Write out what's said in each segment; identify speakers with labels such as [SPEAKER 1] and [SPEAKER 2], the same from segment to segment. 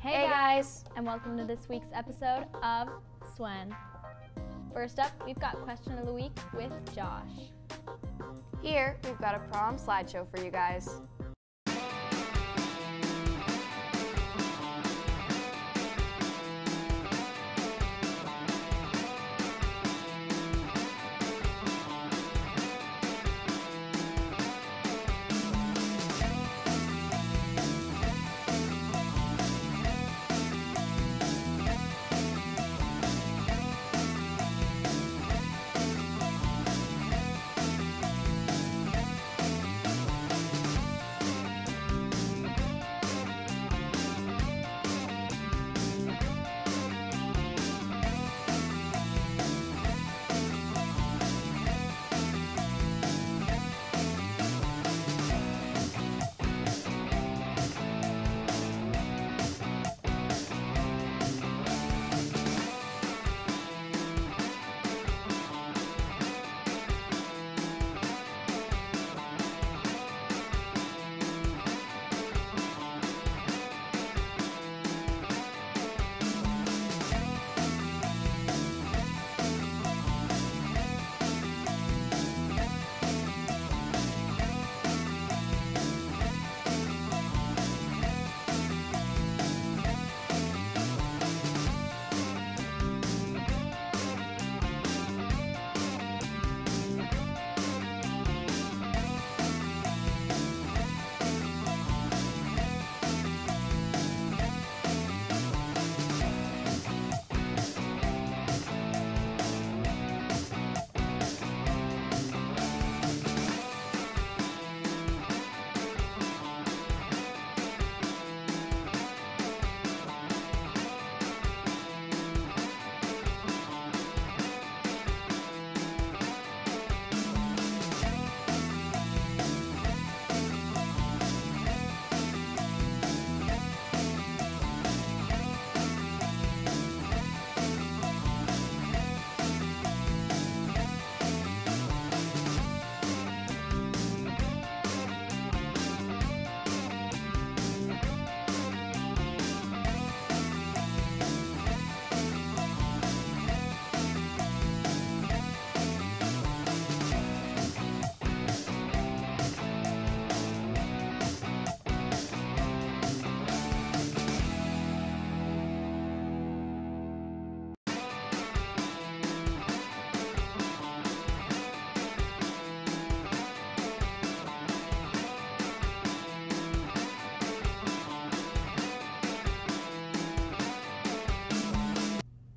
[SPEAKER 1] Hey,
[SPEAKER 2] Hey,
[SPEAKER 1] guys, and welcome to this week's episode of Swen. First up, we've got question of the week with Josh.
[SPEAKER 2] Here, we've got a prom slideshow for you guys.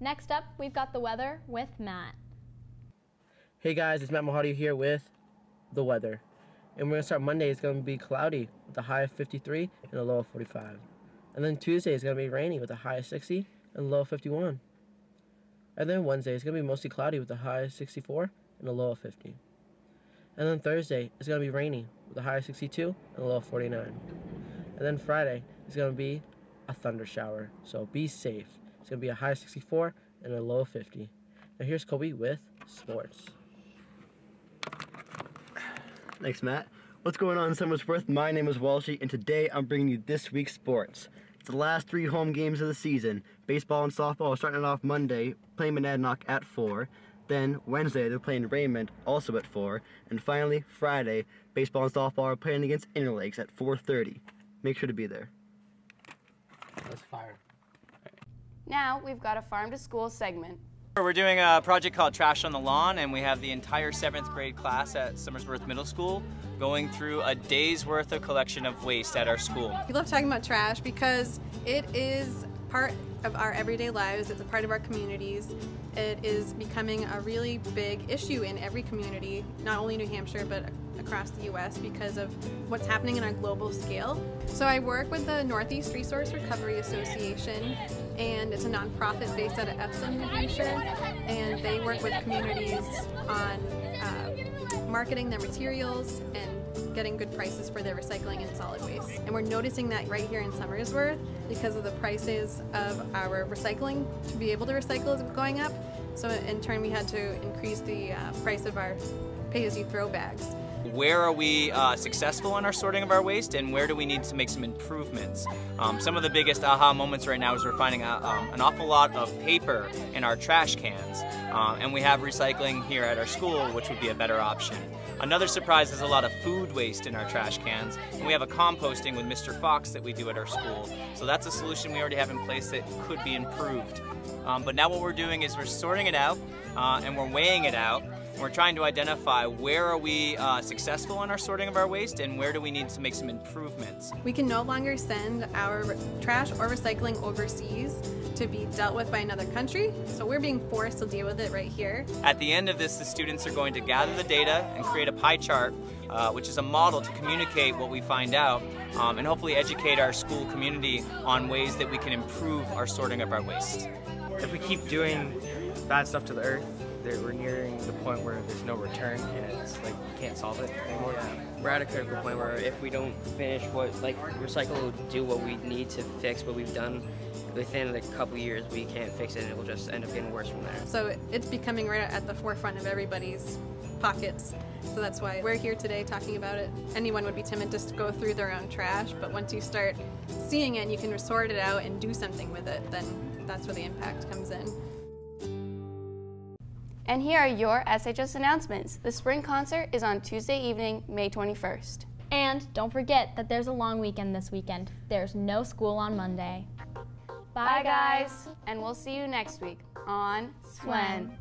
[SPEAKER 1] Next up, we've got the weather with Matt.
[SPEAKER 3] Hey guys, it's Matt Mahadi here with the weather. And we're gonna start Monday, it's gonna be cloudy with a high of 53 and a low of 45. And then Tuesday is gonna be rainy with a high of 60 and a low of 51. And then Wednesday is gonna be mostly cloudy with a high of 64 and a low of 50. And then Thursday is gonna be rainy with a high of 62 and a low of 49. And then Friday is gonna be a thunder shower, so be safe. It's gonna be a high of 64 and a low of 50. Now here's Kobe with sports.
[SPEAKER 4] Thanks, Matt. What's going on in Somersworth? My name is Walshy, and today I'm bringing you this week's sports. It's the last three home games of the season. Baseball and softball are starting off Monday, playing Monadnock at 4. Then Wednesday, they're playing Raymond, also at 4. And finally, Friday, baseball and softball are playing against Interlakes at 4.30. Make sure to be there.
[SPEAKER 3] That's fire.
[SPEAKER 2] Now, we've got a farm to school segment.
[SPEAKER 5] We're doing a project called Trash on the Lawn, and we have the entire seventh grade class at Somersworth Middle School going through a day's worth of collection of waste at our school.
[SPEAKER 6] We love talking about trash because it is part of our everyday lives, it's a part of our communities. It is becoming a really big issue in every community, not only New Hampshire, but across the US because of what's happening on a global scale. So I work with the Northeast Resource Recovery Association, and it's a nonprofit based out of Epsom, New Hampshire, and they work with communities on uh, marketing their materials and getting good prices for their recycling and solid waste. And we're noticing that right here in Somersworth because of the prices of our recycling to be able to recycle is going up. So in turn we had to increase the uh, price of our pay-as-you-throw bags.
[SPEAKER 5] Where are we uh, successful in our sorting of our waste and where do we need to make some improvements. Um, some of the biggest aha moments right now is we're finding a, um, an awful lot of paper in our trash cans uh, and we have recycling here at our school which would be a better option. Another surprise is a lot of food waste in our trash cans, and we have a composting with Mr. Fox that we do at our school. So that's a solution we already have in place that could be improved. Um, but now what we're doing is we're sorting it out uh, and we're weighing it out. We're trying to identify where are we uh, successful in our sorting of our waste and where do we need to make some improvements.
[SPEAKER 6] We can no longer send our trash or recycling overseas to be dealt with by another country, so we're being forced to deal with it right here.
[SPEAKER 5] At the end of this, the students are going to gather the data and create a pie chart, uh, which is a model to communicate what we find out um, and hopefully educate our school community on ways that we can improve our sorting of our waste.
[SPEAKER 7] If we keep doing bad stuff to the earth, we're nearing the point where there's no return and it's like we can't solve it anymore.
[SPEAKER 8] Yeah. We're at a critical point where if we don't finish what, like, recycle will do what we need to fix what we've done within a couple years, we can't fix it and it will just end up getting worse from there.
[SPEAKER 6] So it's becoming right at the forefront of everybody's pockets. So that's why we're here today talking about it. Anyone would be timid just to go through their own trash, but once you start seeing it and you can sort it out and do something with it, then that's where the impact comes in.
[SPEAKER 2] And here are your SHS announcements. The spring concert is on Tuesday evening, May 21st.
[SPEAKER 1] And don't forget that there's a long weekend this weekend. There's no school on Monday.
[SPEAKER 2] Bye, guys. And we'll see you next week on
[SPEAKER 1] Swen.